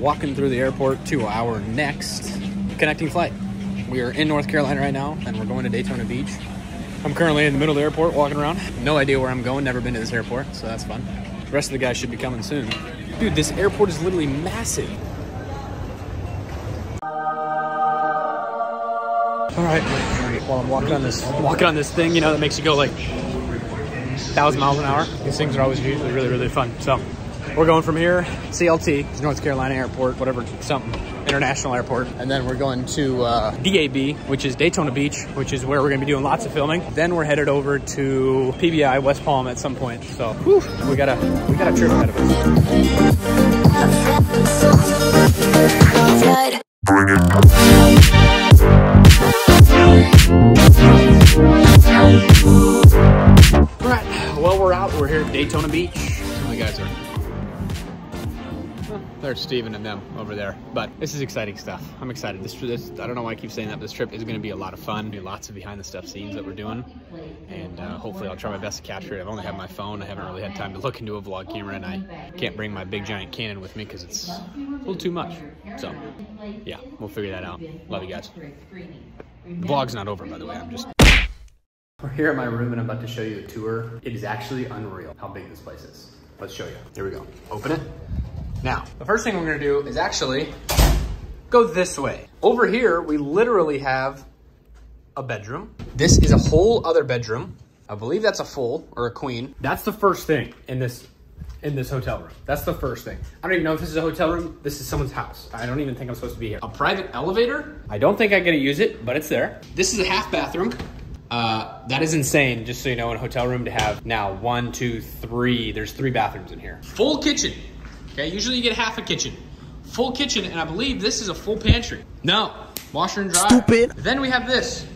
walking through the airport to our next connecting flight. We are in North Carolina right now, and we're going to Daytona Beach. I'm currently in the middle of the airport walking around. No idea where I'm going, never been to this airport, so that's fun. The rest of the guys should be coming soon. Dude, this airport is literally massive. All right, while I'm walking on this walking on this thing, you know, that makes you go like thousand miles an hour. These things are always usually really, really fun. So we're going from here, CLT, North Carolina Airport, whatever, something, international airport. And then we're going to uh, DAB, which is Daytona Beach, which is where we're gonna be doing lots of filming. Then we're headed over to PBI, West Palm at some point. So whew, we got a, we got a trip ahead of us. Right, well, we're out. We're here at Daytona Beach. Some of the guys are. There's Stephen and them over there. But this is exciting stuff. I'm excited. This, this I don't know why I keep saying that, but this trip is going to be a lot of fun. Be lots of behind the stuff scenes that we're doing. And uh, hopefully I'll try my best to capture it. I've only had my phone. I haven't really had time to look into a vlog camera, and I can't bring my big giant Canon with me because it's a little too much. So, yeah, we'll figure that out. Love you guys. The vlog's not over, by the way. I'm just we're here at my room and I'm about to show you a tour. It is actually unreal how big this place is. Let's show you. Here we go. Open it. Now, the first thing we're gonna do is actually go this way. Over here, we literally have a bedroom. This is a whole other bedroom. I believe that's a full or a queen. That's the first thing in this in this hotel room. That's the first thing. I don't even know if this is a hotel room. This is someone's house. I don't even think I'm supposed to be here. A private elevator. I don't think I get to use it, but it's there. This is a half bathroom. Uh, that is insane, just so you know, in a hotel room to have now one, two, three, there's three bathrooms in here. Full kitchen, okay? Usually you get half a kitchen. Full kitchen, and I believe this is a full pantry. No, washer and dryer. Stupid. Then we have this,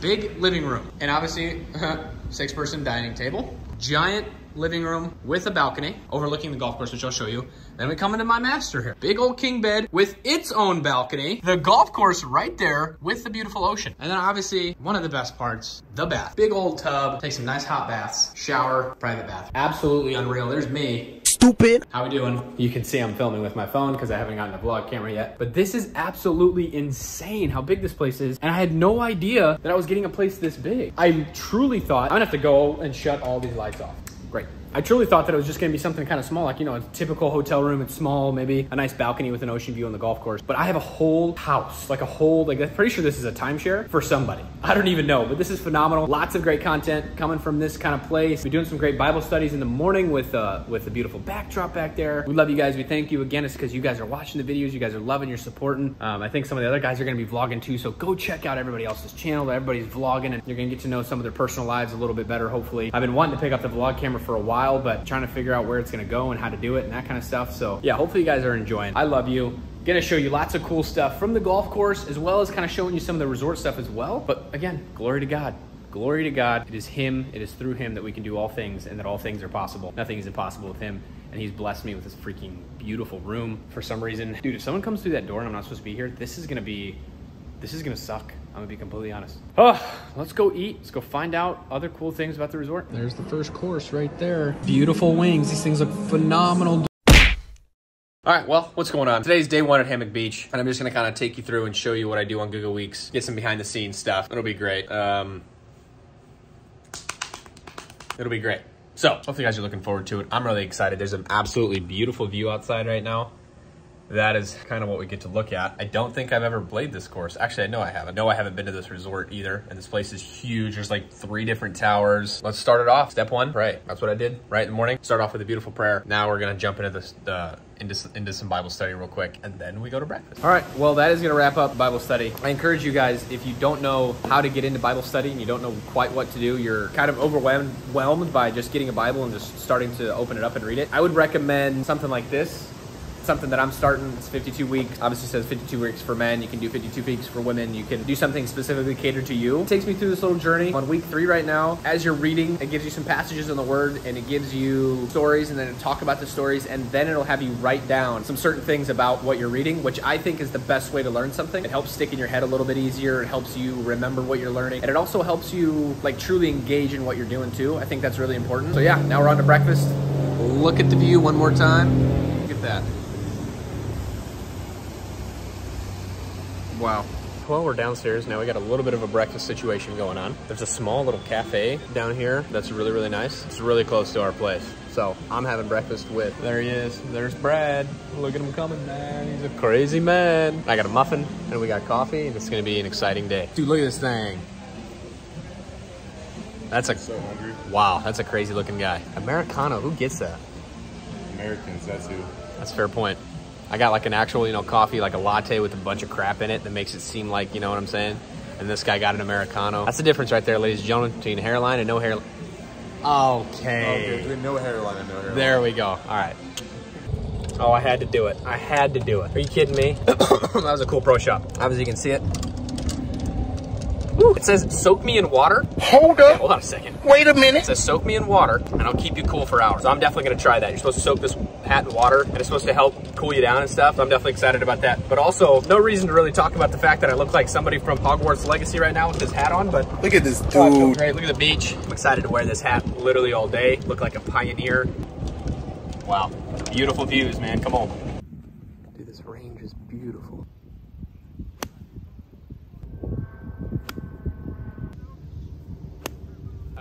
big living room. And obviously, uh-huh, six person dining table. Giant living room with a balcony overlooking the golf course, which I'll show you. Then we come into my master here. Big old king bed with its own balcony. The golf course right there with the beautiful ocean. And then obviously, one of the best parts, the bath. Big old tub, take some nice hot baths, shower, private bath. Absolutely unreal. There's me. Stupid. How we doing? You can see I'm filming with my phone because I haven't gotten a vlog camera yet. But this is absolutely insane how big this place is. And I had no idea that I was getting a place this big. I truly thought I'm gonna have to go and shut all these lights off. Great. I truly thought that it was just gonna be something kind of small, like, you know, a typical hotel room. It's small, maybe a nice balcony with an ocean view on the golf course. But I have a whole house, like a whole, like, I'm pretty sure this is a timeshare for somebody. I don't even know, but this is phenomenal. Lots of great content coming from this kind of place. We're doing some great Bible studies in the morning with, uh, with a beautiful backdrop back there. We love you guys. We thank you again. It's because you guys are watching the videos. You guys are loving, you're supporting. Um, I think some of the other guys are gonna be vlogging too. So go check out everybody else's channel. Everybody's vlogging and you're gonna get to know some of their personal lives a little bit better, hopefully. I've been wanting to pick up the vlog camera for a while, but trying to figure out where it's gonna go and how to do it and that kind of stuff. So yeah, hopefully you guys are enjoying. I love you. Gonna show you lots of cool stuff from the golf course as well as kind of showing you some of the resort stuff as well. But again, glory to God. Glory to God. It is Him, it is through Him that we can do all things and that all things are possible. Nothing is impossible with Him. And He's blessed me with this freaking beautiful room for some reason. Dude, if someone comes through that door and I'm not supposed to be here, this is gonna be, this is gonna suck. I'm gonna be completely honest. Oh, let's go eat. Let's go find out other cool things about the resort. There's the first course right there. Beautiful wings. These things look phenomenal. All right, well, what's going on? Today's day one at Hammock Beach, and I'm just gonna kind of take you through and show you what I do on Good Good Weeks, get some behind the scenes stuff. It'll be great. Um, it'll be great. So, hopefully you guys are looking forward to it. I'm really excited. There's an absolutely beautiful view outside right now. That is kind of what we get to look at. I don't think I've ever played this course. Actually, I know I haven't. No, I haven't been to this resort either. And this place is huge. There's like three different towers. Let's start it off. Step one, pray. That's what I did right in the morning. Start off with a beautiful prayer. Now we're gonna jump into this, into, into some Bible study real quick, and then we go to breakfast. All right, well, that is gonna wrap up Bible study. I encourage you guys, if you don't know how to get into Bible study and you don't know quite what to do, you're kind of overwhelmed by just getting a Bible and just starting to open it up and read it, I would recommend something like this something that I'm starting. It's 52 weeks. Obviously says 52 weeks for men. You can do 52 weeks for women. You can do something specifically catered to you. It takes me through this little journey on week three right now. As you're reading, it gives you some passages in the word and it gives you stories and then talk about the stories and then it'll have you write down some certain things about what you're reading, which I think is the best way to learn something. It helps stick in your head a little bit easier. It helps you remember what you're learning. And it also helps you like truly engage in what you're doing too. I think that's really important. So yeah, now we're on to breakfast. Look at the view one more time. Look at that. Wow. Well, we're downstairs now. We got a little bit of a breakfast situation going on. There's a small little cafe down here that's really, really nice. It's really close to our place. So I'm having breakfast with, there he is. There's Brad. Look at him coming, man. He's a crazy man. I got a muffin and we got coffee and it's gonna be an exciting day. Dude, look at this thing. That's a, So hungry. wow, that's a crazy looking guy. Americano, who gets that? Americans, that's who. That's a fair point. I got like an actual, you know, coffee, like a latte with a bunch of crap in it that makes it seem like, you know what I'm saying? And this guy got an Americano. That's the difference right there, ladies and gentlemen, between hairline and no hairline. Okay. Okay, oh, no hairline and no hairline. There we go. All right. Oh, I had to do it. I had to do it. Are you kidding me? that was a cool pro shop. Obviously, you can see it. Woo. It says soak me in water. Hold up. Hold on a second. Wait a minute. It says soak me in water and I'll keep you cool for hours. So I'm definitely gonna try that. You're supposed to soak this hat in water and it's supposed to help cool you down and stuff. I'm definitely excited about that. But also, no reason to really talk about the fact that I look like somebody from Hogwarts Legacy right now with this hat on, but Look at this Oh, dude. great. Look at the beach. I'm excited to wear this hat literally all day. Look like a pioneer. Wow. Beautiful views, man. Come on. Dude, this range is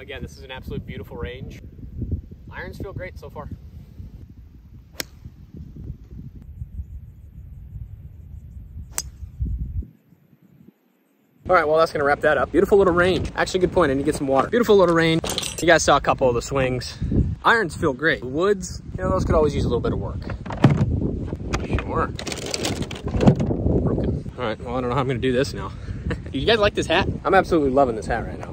Again, this is an absolute beautiful range. Irons feel great so far. All right, well, that's gonna wrap that up. Beautiful little range. Actually, good point. I need to get some water. Beautiful little range. You guys saw a couple of the swings. Irons feel great. The woods, you know, those could always use a little bit of work. Sure. Broken. All right, well, I don't know how I'm gonna do this now. you guys like this hat? I'm absolutely loving this hat right now.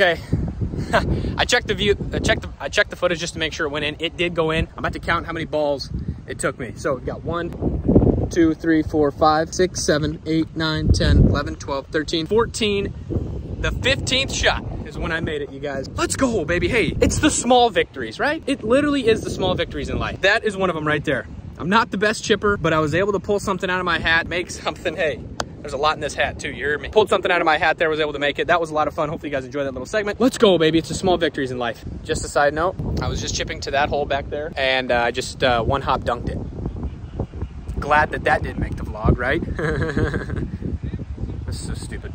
Okay. I checked the view. I checked the. I checked the footage just to make sure it went in. It did go in. I'm about to count how many balls it took me. So we got one, two, three, four, five, six, seven, eight, nine, 10, 11, 12, 13, 14. The 15th shot is when I made it, you guys. Let's go, baby. Hey, it's the small victories, right? It literally is the small victories in life. That is one of them right there. I'm not the best chipper, but I was able to pull something out of my hat, make something. Hey, there's a lot in this hat too, you hear me? Pulled something out of my hat there, was able to make it. That was a lot of fun. Hopefully you guys enjoyed that little segment. Let's go, baby. It's the small victories in life. Just a side note, I was just chipping to that hole back there and uh, I just uh, one hop dunked it. Glad that that didn't make the vlog, right? That's so stupid.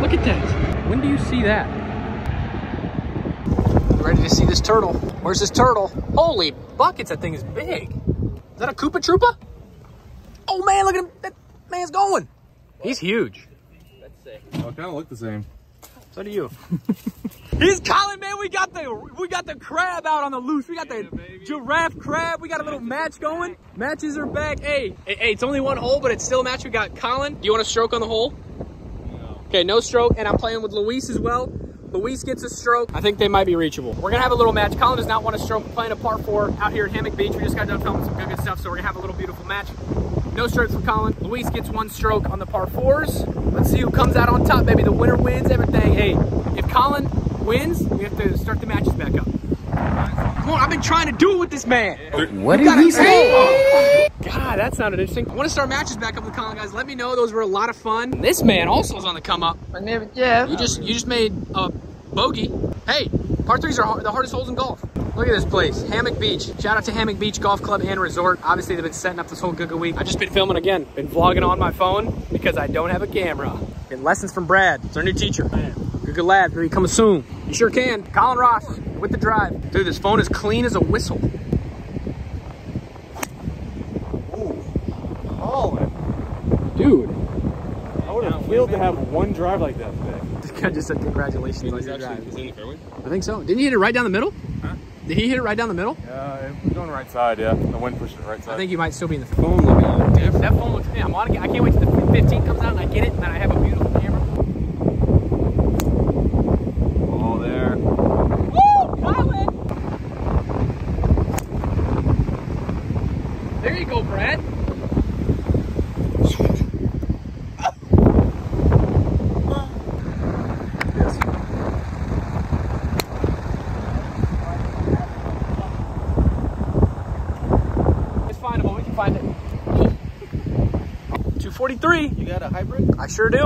Look at that. When do you see that? Ready to see this turtle? Where's this turtle? Holy buckets, that thing is big. Is that a Koopa Troopa? Oh man, look at him. That man's going. He's huge. Oh, kind of look the same. So do you. He's Colin, man. We got the we got the crab out on the loose. We got the giraffe crab. We got a little match going. Matches are back. Hey, hey, hey, it's only one hole, but it's still a match. We got Colin. Do you want a stroke on the hole? No. Okay, no stroke, and I'm playing with Luis as well. Luis gets a stroke. I think they might be reachable. We're gonna have a little match. Colin does not want a stroke. We're playing a par four out here at Hammock Beach. We just got done filming some good, good stuff, so we're gonna have a little beautiful match. No strokes for Colin. Luis gets one stroke on the par fours. Let's see who comes out on top, baby. The winner wins everything. Hey, if Colin wins, we have to start the matches back up. Come on, I've been trying to do it with this man. What You did he say? God, that sounded interesting. I want to start matches back up with Colin, guys. Let me know. Those were a lot of fun. This man also is on the come up. My name is Jeff. You just you just made a bogey. Hey, par threes are hard, the hardest holes in golf. Look at this place, Hammock Beach. Shout out to Hammock Beach Golf Club and Resort. Obviously, they've been setting up this whole Good Good week. I've just been filming again, been vlogging on my phone because I don't have a camera. Getting lessons from Brad. It's our new teacher. Lab, here he coming soon. You sure can. Colin Ross with the drive. Dude, this phone is clean as a whistle. Ooh, Colin, Dude, I would have feel to have one drive like that today. this guy just said congratulations on your drive. in the fairway? I think so. Didn't you hit it right down the middle? Huh? Didn't he hit it right down the middle? Yeah, it was going right side, yeah. The wind pushed it right side. I think you might still be in the phone looking a little different. That phone looks, man, I, wanna get, I can't wait till the 15 comes out and I get it and then I have a beautiful camera. Oh, there. Woo! Colin! There you go, Brad. Yes. It's findable. We can find it. 243. You got a hybrid? I sure do.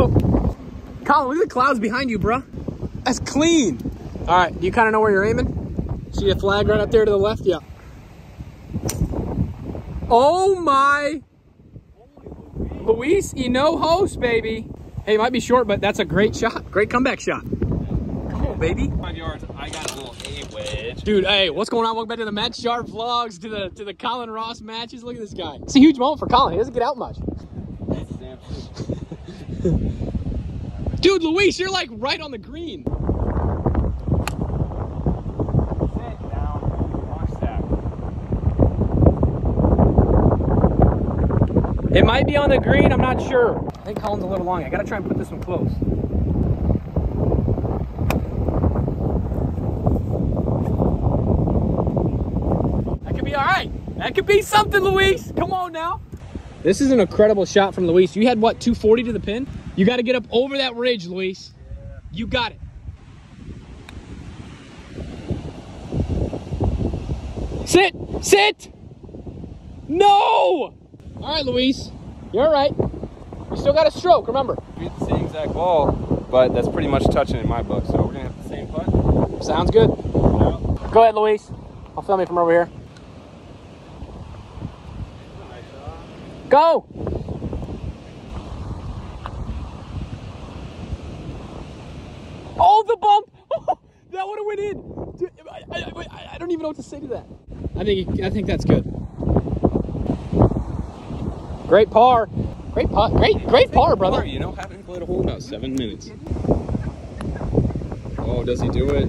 Colin, look at the clouds behind you, bruh. That's clean. All right, do you kind of know where you're aiming? See a flag right up there to the left? Yeah. Oh my. Luis Hinojos, baby. Hey, might be short, but that's a great shot. Great comeback shot. Come on, baby. Five yards. I got a little A wedge. Dude, hey, what's going on? Welcome back to the Matt Scharff vlogs, to the to the Colin Ross matches. Look at this guy. It's a huge moment for Colin. He doesn't get out much. Dude, Luis, you're like right on the green. Sit down. Launch stack. It might be on the green, I'm not sure. I think Colin's a little long. I gotta try and put this one close. That could be all right. That could be something, Luis. Come on now. This is an incredible shot from Luis. You had what, 240 to the pin? You got to get up over that ridge, Luis. You got it. Sit, sit. No. All right, Luis. You're all right. You still got a stroke, remember. Beat the same exact ball, but that's pretty much touching in my book. So we're gonna have the same putt. Sounds good. Go ahead, Luis. I'll film you from over here. Go. Oh, the bump! Oh, that would have went in. Dude, I, I, I, I don't even know what to say to that. I think I think that's good. Great par. Great putt. Great great par, brother. You know, haven't played a hole in about seven minutes. Oh, does he do it?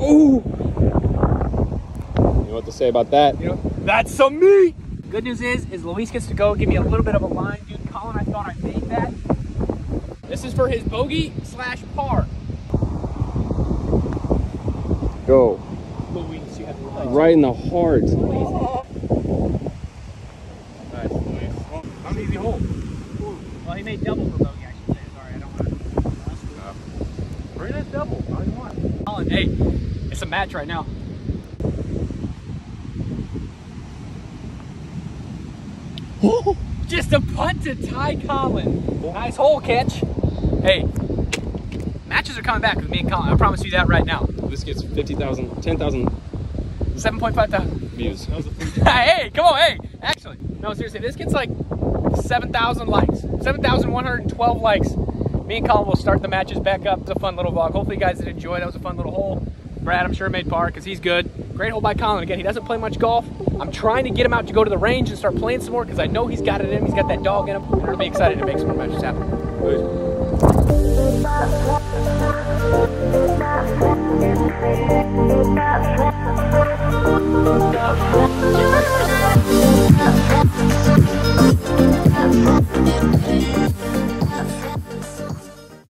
Ooh. You know what to say about that? You know, that's some meat. Good news is, is Luis gets to go give me a little bit of a line. Dude, Colin, I thought I made that. This is for his bogey slash par. Go. Luis, you have the line. Right in the heart. Nice, Luis. Not an easy hole. Well, he made double for bogey, I should say. Sorry, I don't want to. Very nice double. Colin, hey, it's a match right now. Just a punt to tie Colin. Nice hole catch. Hey, matches are coming back with me and Colin. I promise you that right now. This gets 50,000, 10,000 7.5 thousand. views. hey, come on, hey. Actually, no, seriously, this gets like 7,000 likes. 7,112 likes. Me and Colin will start the matches back up. It's a fun little vlog. Hopefully you guys did enjoy. That was a fun little hole. Brad, I'm sure made par because he's good. Great hole by Colin. Again, he doesn't play much golf. I'm trying to get him out to go to the range and start playing some more because I know he's got it in him. He's got that dog in him. And it'll be excited to make some more matches happen.